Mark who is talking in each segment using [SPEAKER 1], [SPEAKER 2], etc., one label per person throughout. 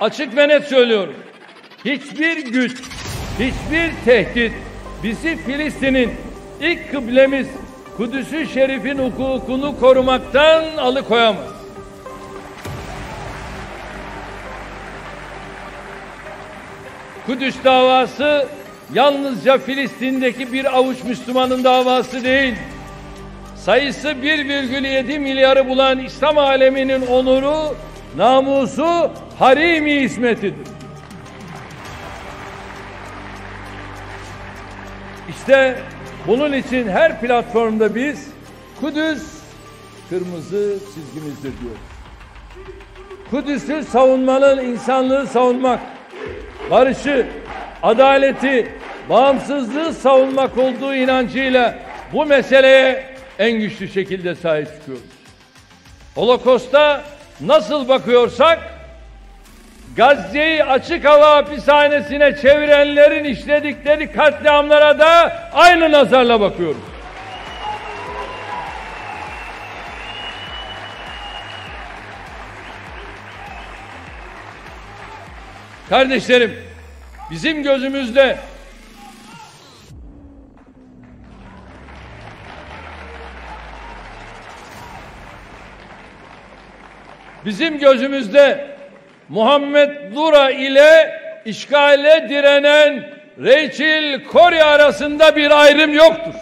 [SPEAKER 1] açık ve net söylüyorum. Hiçbir güç, hiçbir tehdit bizi Filistin'in ilk kıblemiz Kudüs-ü Şerif'in hukukunu korumaktan alıkoyamaz. Kudüs davası yalnızca Filistin'deki bir avuç Müslümanın davası değil. Sayısı 1,7 milyarı bulan İslam aleminin onuru, namusu, harimi ismetidir. İşte bunun için her platformda biz Kudüs kırmızı çizgimizdir diyoruz. Kudüs'ü savunmanın insanlığı savunmak, barışı, adaleti, bağımsızlığı savunmak olduğu inancıyla bu meseleye en güçlü şekilde sahip çıkıyoruz. Holokosta nasıl bakıyorsak Gazze'yi açık hava hapishanesine çevirenlerin işledikleri katliamlara da aynı nazarla bakıyoruz. Kardeşlerim, bizim gözümüzde bizim gözümüzde Muhammed Dura ile işgale direnen Rachel Corrie arasında bir ayrım yoktur.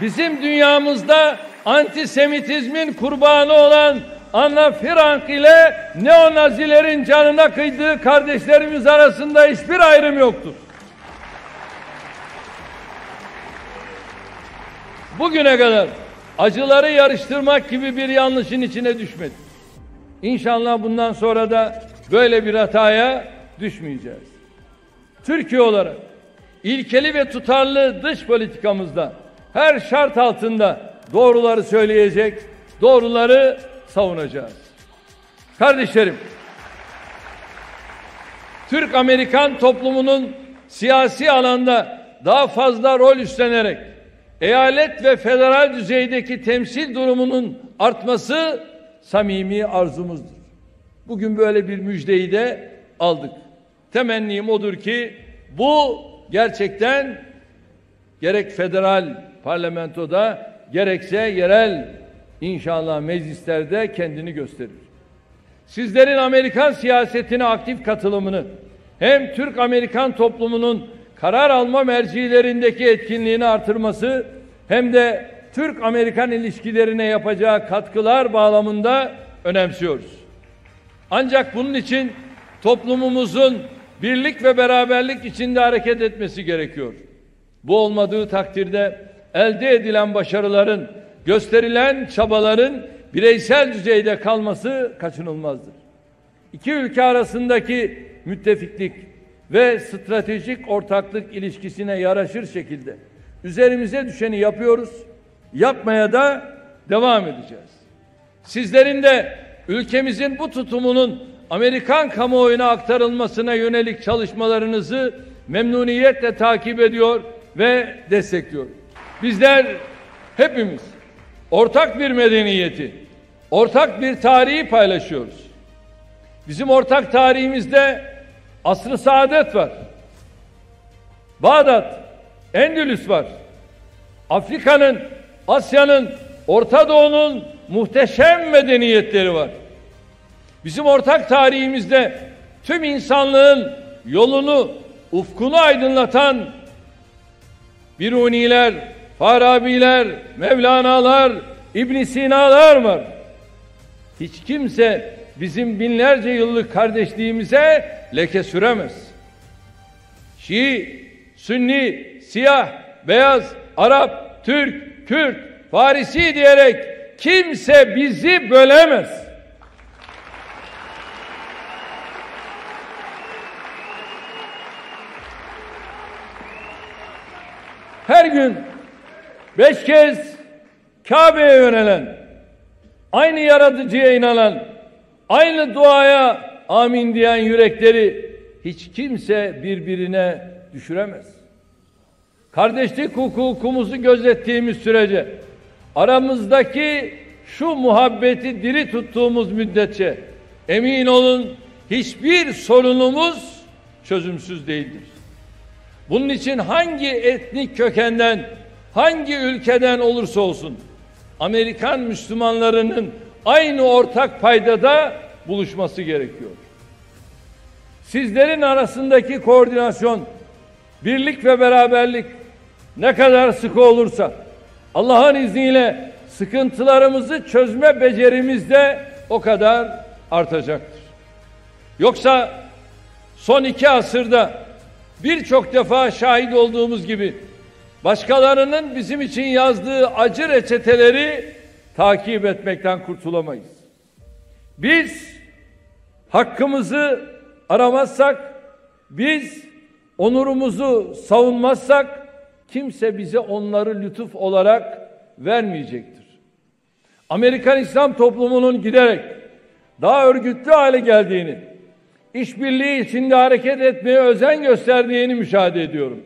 [SPEAKER 1] Bizim dünyamızda antisemitizmin kurbanı olan Anna Frank ile neonazilerin canına kıydığı kardeşlerimiz arasında hiçbir ayrım yoktur. Bugüne kadar acıları yarıştırmak gibi bir yanlışın içine düşmedi. İnşallah bundan sonra da böyle bir hataya düşmeyeceğiz. Türkiye olarak ilkeli ve tutarlı dış politikamızda her şart altında doğruları söyleyecek, doğruları savunacağız. Kardeşlerim, Türk-Amerikan toplumunun siyasi alanda daha fazla rol üstlenerek eyalet ve federal düzeydeki temsil durumunun artması samimi arzumuzdur. Bugün böyle bir müjdeyi de aldık. Temennim odur ki bu gerçekten gerek federal parlamentoda gerekse yerel inşallah meclislerde kendini gösterir. Sizlerin Amerikan siyasetine aktif katılımını hem Türk-Amerikan toplumunun karar alma mercilerindeki etkinliğini artırması hem de Türk-Amerikan ilişkilerine yapacağı katkılar bağlamında önemsiyoruz. Ancak bunun için toplumumuzun birlik ve beraberlik içinde hareket etmesi gerekiyor. Bu olmadığı takdirde elde edilen başarıların, gösterilen çabaların bireysel düzeyde kalması kaçınılmazdır. İki ülke arasındaki müttefiklik ve stratejik ortaklık ilişkisine yaraşır şekilde üzerimize düşeni yapıyoruz, yapmaya da devam edeceğiz. Sizlerin de ülkemizin bu tutumunun Amerikan kamuoyuna aktarılmasına yönelik çalışmalarınızı memnuniyetle takip ediyor ve destekliyor. Bizler hepimiz ortak bir medeniyeti, ortak bir tarihi paylaşıyoruz. Bizim ortak tarihimizde asr-ı saadet var. Bağdat, Endülüs var. Afrika'nın, Asya'nın, Orta Doğu'nun muhteşem medeniyetleri var. Bizim ortak tarihimizde tüm insanlığın yolunu, ufkunu aydınlatan Biruniler, Farabiler, Mevlana'lar, İbn Sina'lar var. Hiç kimse bizim binlerce yıllık kardeşliğimize leke süremez. Şii, Sünni, siyah, beyaz, Arap, Türk, Kürt, Farisi diyerek kimse bizi bölemez. Her gün beş kez Kabe'ye yönelen, aynı yaratıcıya inanan, aynı duaya amin diyen yürekleri hiç kimse birbirine düşüremez. Kardeşlik hukukumuzu gözettiğimiz sürece aramızdaki şu muhabbeti diri tuttuğumuz müddetçe emin olun hiçbir sorunumuz çözümsüz değildir. Bunun için hangi etnik kökenden, hangi ülkeden olursa olsun Amerikan Müslümanlarının aynı ortak paydada buluşması gerekiyor. Sizlerin arasındaki koordinasyon, birlik ve beraberlik ne kadar sıkı olursa Allah'ın izniyle sıkıntılarımızı çözme becerimiz de o kadar artacaktır. Yoksa son iki asırda birçok defa şahit olduğumuz gibi başkalarının bizim için yazdığı acı reçeteleri takip etmekten kurtulamayız. Biz hakkımızı aramazsak, biz onurumuzu savunmazsak kimse bize onları lütuf olarak vermeyecektir. Amerikan İslam toplumunun giderek daha örgütlü hale geldiğini, işbirliği içinde hareket etmeye özen gösterdiğini müşahede ediyorum.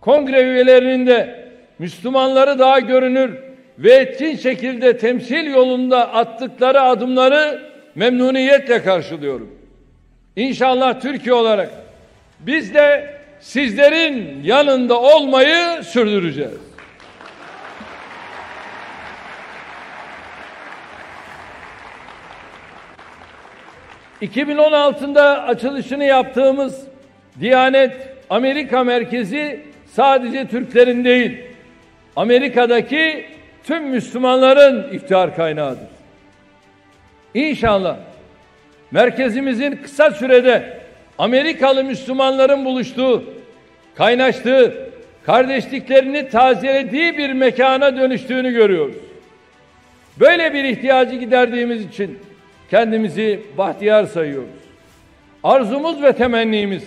[SPEAKER 1] Kongre üyelerinin de Müslümanları daha görünür ve etkin şekilde temsil yolunda attıkları adımları memnuniyetle karşılıyorum. İnşallah Türkiye olarak biz de sizlerin yanında olmayı sürdüreceğiz. ...2016'da açılışını yaptığımız Diyanet Amerika merkezi sadece Türklerin değil, Amerika'daki tüm Müslümanların iftihar kaynağıdır. İnşallah merkezimizin kısa sürede Amerikalı Müslümanların buluştuğu, kaynaştığı, kardeşliklerini tazelediği bir mekana dönüştüğünü görüyoruz. Böyle bir ihtiyacı giderdiğimiz için kendimizi bahtiyar sayıyoruz. Arzumuz ve temennimiz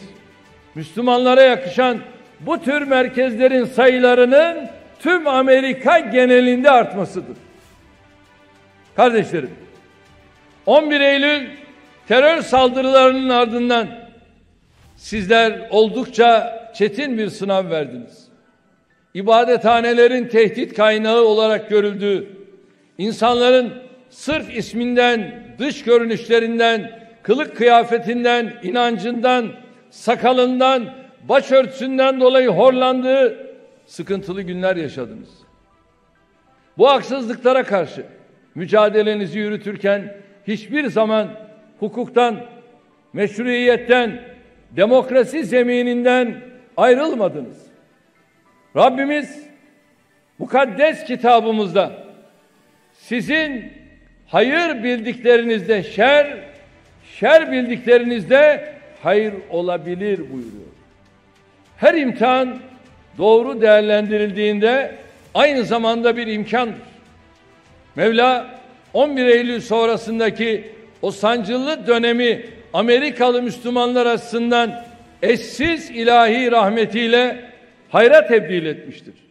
[SPEAKER 1] Müslümanlara yakışan bu tür merkezlerin sayılarının tüm Amerika genelinde artmasıdır. Kardeşlerim, 11 Eylül terör saldırılarının ardından sizler oldukça çetin bir sınav verdiniz. İbadethanelerin tehdit kaynağı olarak görüldüğü, insanların sırf isminden, dış görünüşlerinden, kılık kıyafetinden, inancından, sakalından, başörtüsünden dolayı horlandığı sıkıntılı günler yaşadınız. Bu haksızlıklara karşı mücadelenizi yürütürken hiçbir zaman hukuktan, meşruiyetten, demokrasi zemininden ayrılmadınız. Rabbimiz mukaddes kitabımızda sizin hayır bildiklerinizde şer, şer bildiklerinizde hayır olabilir buyuruyor. Her imtihan doğru değerlendirildiğinde aynı zamanda bir imkandır. Mevla 11 Eylül sonrasındaki o sancılı dönemi Amerikalı Müslümanlar açısından eşsiz ilahi rahmetiyle hayra tebdil etmiştir.